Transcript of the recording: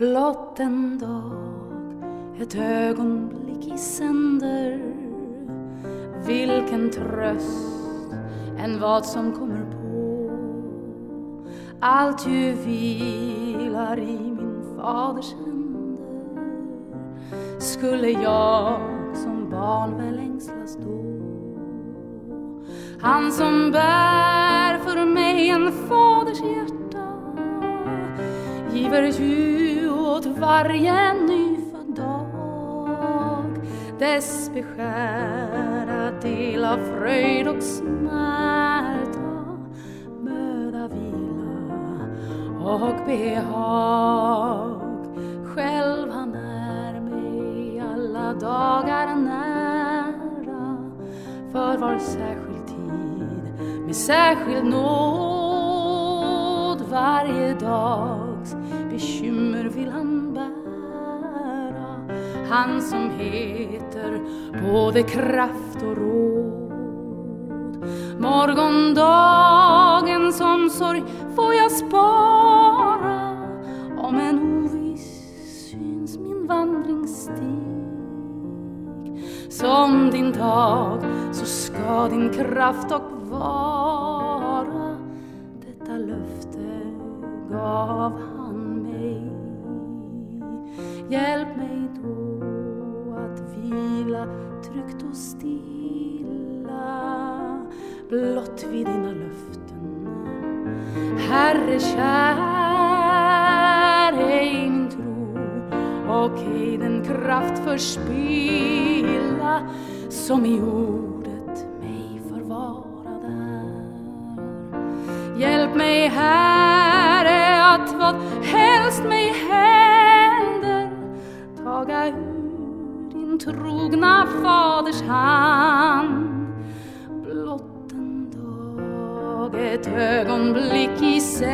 blott en dag. Ett ögonblick i sänder. Vilken tröst än vad som kommer på. Allt ju vilar i min faders händer. Skulle jag som barn väl ängslas då? Han som bär för mig en faders hjärta. Giver ljus åt varje nyfödd dag. Dess beskärda del av fröjd och smärta möda, vila och behag. Själv han är mig alla dagar nära. För var särskild tid med särskild nåd varje dags bekymmer vill han bära. Han som heter både kraft och råd. Morgondagens omsorg får jag spara. Om en oviss syns min vandringsstig. Som din dag så ska din kraft och vara. Detta löfte gav han dig. hjälp mig då att vila tryggt och stilla blott vid dina löften Herre kär ej min tro och ej den kraft förspilla som i ordet mig förvara där Hjälp mig här vad helst mig händer taga ur din trogna faders hand. Blott en dag ett ögonblick i sig